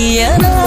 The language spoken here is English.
Yeah.